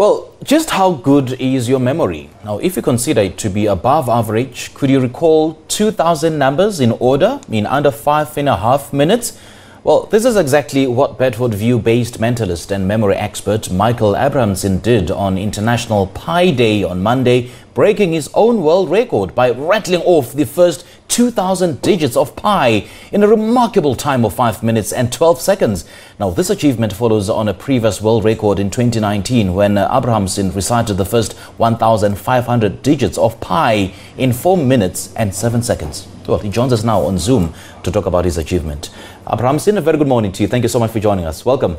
Well, just how good is your memory? Now, if you consider it to be above average, could you recall 2,000 numbers in order in under five and a half minutes? Well, this is exactly what Bedfordview based mentalist and memory expert Michael Abrahamson did on International Pi Day on Monday, breaking his own world record by rattling off the first 2,000 digits of pi in a remarkable time of 5 minutes and 12 seconds. Now, this achievement follows on a previous world record in 2019 when uh, Abrahamson recited the first 1,500 digits of pi in 4 minutes and 7 seconds. Well, he joins us now on Zoom to talk about his achievement. Abrahamson, a very good morning to you. Thank you so much for joining us. Welcome.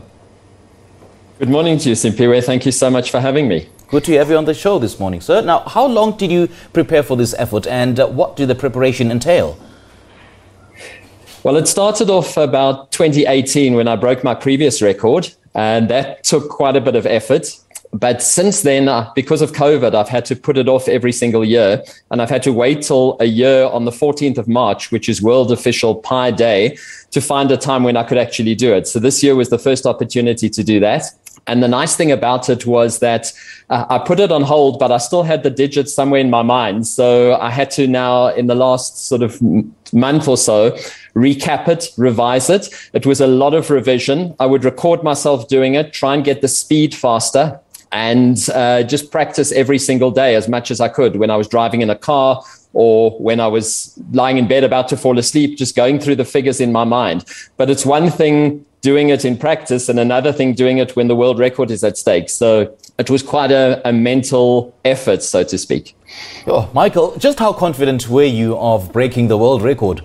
Good morning to you, Simpiwe. Thank you so much for having me. Good to have you on the show this morning, sir. Now, how long did you prepare for this effort and uh, what did the preparation entail? Well, it started off about 2018 when I broke my previous record, and that took quite a bit of effort. But since then, uh, because of COVID, I've had to put it off every single year. And I've had to wait till a year on the 14th of March, which is World Official Pi Day, to find a time when I could actually do it. So this year was the first opportunity to do that. And the nice thing about it was that uh, I put it on hold, but I still had the digits somewhere in my mind. So I had to now, in the last sort of month or so, recap it, revise it. It was a lot of revision. I would record myself doing it, try and get the speed faster, and uh, just practice every single day as much as I could when I was driving in a car or when I was lying in bed about to fall asleep, just going through the figures in my mind. But it's one thing doing it in practice and another thing doing it when the world record is at stake. So it was quite a, a mental effort, so to speak. Oh, Michael, just how confident were you of breaking the world record?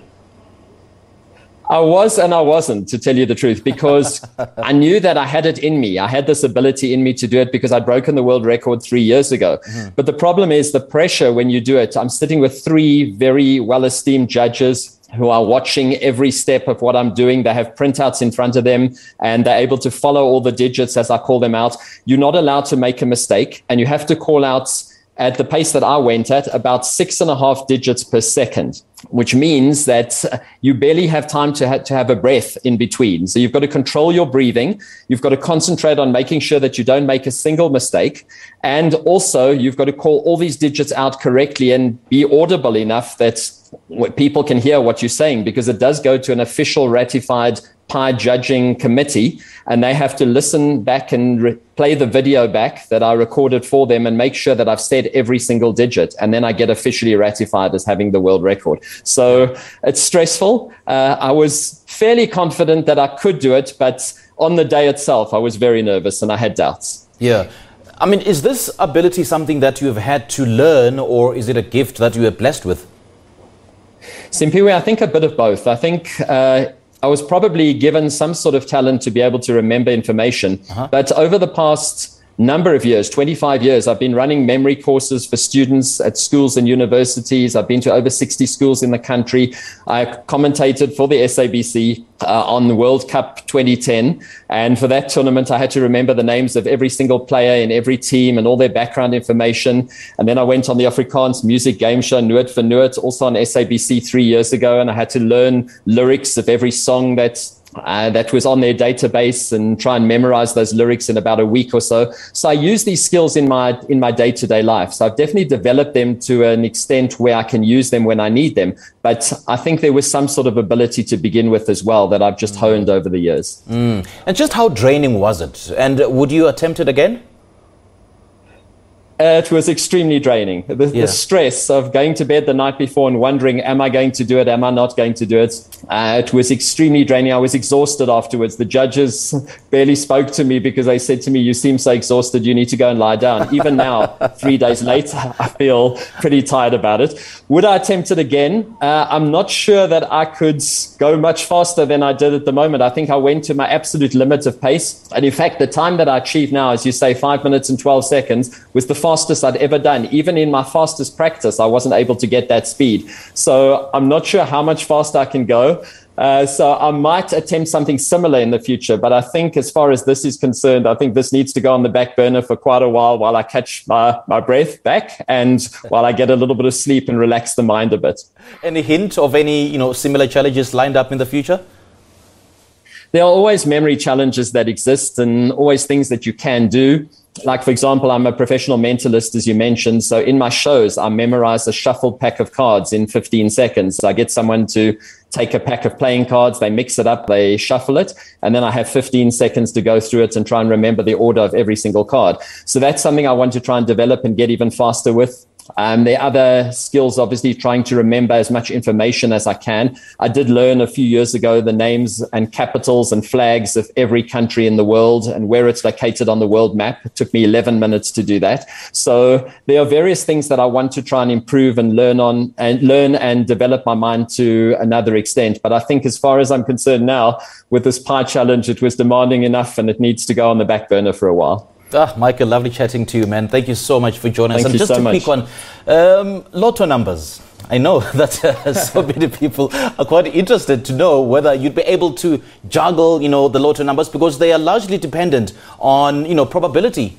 I was and I wasn't, to tell you the truth, because I knew that I had it in me. I had this ability in me to do it because I'd broken the world record three years ago. Mm-hmm. But the problem is the pressure when you do it. I'm sitting with three very well esteemed judges who are watching every step of what I'm doing. They have printouts in front of them and they're able to follow all the digits as I call them out. You're not allowed to make a mistake and you have to call out at the pace that I went at about six and a half digits per second, which means that you barely have time to, ha- to have a breath in between. So you've got to control your breathing. You've got to concentrate on making sure that you don't make a single mistake. And also you've got to call all these digits out correctly and be audible enough that people can hear what you're saying because it does go to an official ratified Pi judging committee, and they have to listen back and re- play the video back that I recorded for them and make sure that I've said every single digit, and then I get officially ratified as having the world record. So it's stressful. Uh, I was fairly confident that I could do it, but on the day itself, I was very nervous and I had doubts. Yeah. I mean, is this ability something that you have had to learn, or is it a gift that you are blessed with? Simpiwe, I think a bit of both. I think uh, I was probably given some sort of talent to be able to remember information. Uh-huh. But over the past number of years 25 years i've been running memory courses for students at schools and universities. I've been to over 60 schools in the country. I commentated for the sabc uh, on the world cup 2010 and for that tournament i had to remember the names of every single player in every team and all their background information. And then i went on the afrikaans music game show Noot vir Noot, also on sabc three years ago. And i had to learn lyrics of every song that uh, that was on their database and try and memorize those lyrics in about a week or so. So I use these skills in my in my day to day life. So I've definitely developed them to an extent where I can use them when I need them. But I think there was some sort of ability to begin with as well that I've just mm. honed over the years. Mm. And just how draining was it? And would you attempt it again? Uh, it was extremely draining. The, yeah. the, stress of going to bed the night before and wondering, am I going to do it? Am I not going to do it? Uh, it was extremely draining. I was exhausted afterwards. The judges barely spoke to me because they said to me, You seem so exhausted. You need to go and lie down. Even now, three days later, I feel pretty tired about it. Would I attempt it again? Uh, I'm not sure that I could go much faster than I did at the moment. I think I went to my absolute limit of pace. And in fact, the time that I achieved now, as you say, five minutes and 12 seconds, was the fastest I'd ever done. Even in my fastest practice, I wasn't able to get that speed. So I'm not sure how much faster I can go. Uh, so I might attempt something similar in the future, but I think as far as this is concerned, I think this needs to go on the back burner for quite a while while I catch my, my breath back and while I get a little bit of sleep and relax the mind a bit. Any hint of any, you know, similar challenges lined up in the future? There are always memory challenges that exist and always things that you can do. Like for example i'm a professional mentalist as you mentioned. So in my shows i memorize a shuffled pack of cards in 15 seconds. I get someone to take a pack of playing cards they mix it up they shuffle it and then i have 15 seconds to go through it and try and remember the order of every single card. So that's something i want to try and develop and get even faster with um, are other skills, obviously, trying to remember as much information as I can. I did learn a few years ago the names and capitals and flags of every country in the world and where it's located on the world map. It took me 11 minutes to do that. So there are various things that I want to try and improve and learn on and learn and develop my mind to another extent. But I think as far as I'm concerned now, with this pi challenge, it was demanding enough and it needs to go on the back burner for a while. Ah, Michael, lovely chatting to you, man. Thank you so much for joining Thank us. And just so a much. quick one um, lotto numbers. I know that uh, so many people are quite interested to know whether you'd be able to juggle, you know, the lotto numbers because they are largely dependent on, you know, probability.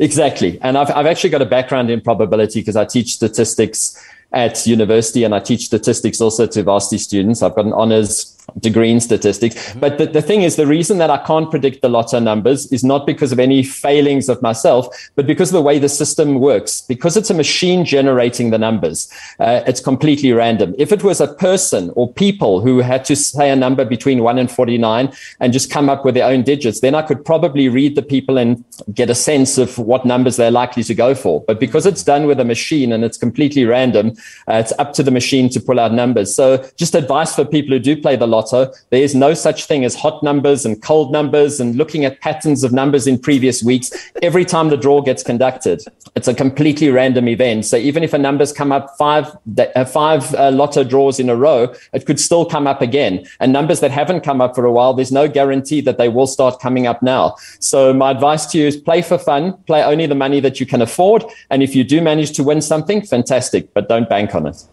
Exactly. And I've, I've actually got a background in probability because I teach statistics at university and I teach statistics also to varsity students. I've got an honors degree in statistics. Mm-hmm. But the, the thing is, the reason that I can't predict the lotto numbers is not because of any failings of myself, but because of the way the system works. Because it's a machine generating the numbers, uh, it's completely random. If it was a person or people who had to say a number between 1 and 49 and just come up with their own digits, then I could probably read the people and get a sense of what numbers they're likely to go for. But because it's done with a machine and it's completely random, uh, it's up to the machine to pull out numbers. So just advice for people who do play the lotto. There is no such thing as hot numbers and cold numbers and looking at patterns of numbers in previous weeks. Every time the draw gets conducted, it's a completely random event. So even if a number's come up five, uh, five uh, lotto draws in a row, it could still come up again. And numbers that haven't come up for a while, there's no guarantee that they will start coming up now. So my advice to you is play for fun, play only the money that you can afford. And if you do manage to win something, fantastic, but don't bank on it.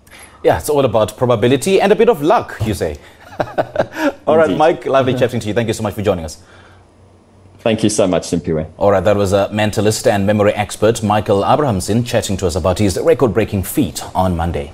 Yeah, it's all about probability and a bit of luck, you say. All right, Mike, lovely chatting to you. Thank you so much for joining us. Thank you so much, Simpiwe. All right, that was a mentalist and memory expert, Michael Abrahamson, chatting to us about his record breaking feat on Monday.